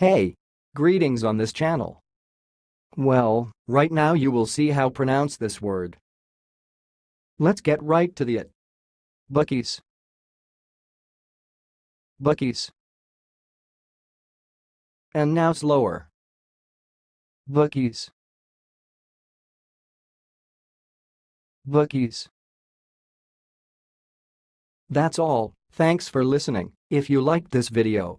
Hey! Greetings on this channel. Well, right now you will see how pronounce this word. Let's get right to the it. Buckeys. Buckeys. And now slower. Buckeys. Buckeys. That's all, thanks for listening. If you liked this video,